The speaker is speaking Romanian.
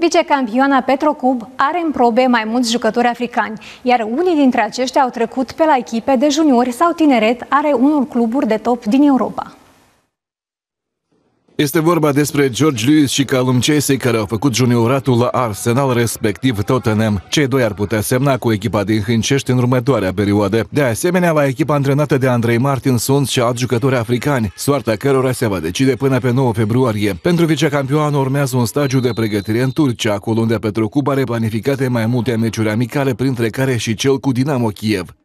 Vicecampioana Petrocub are în probe mai mulți jucători africani, iar unii dintre aceștia au trecut pe la echipe de juniori sau tineret are unul cluburi de top din Europa. Este vorba despre George Lewis și Callum Chasey care au făcut junioratul la Arsenal, respectiv Tottenham. Cei doi ar putea semna cu echipa din Hâncești în următoarea perioadă. De asemenea, la echipa antrenată de Andrei Martin sunt și alți jucători africani, soarta cărora se va decide până pe 9 februarie. Pentru vicecampioan urmează un stagiu de pregătire în Turcia, acolo unde Petrocub are planificate mai multe meciuri amicale, printre care și cel cu Dinamo Kiev.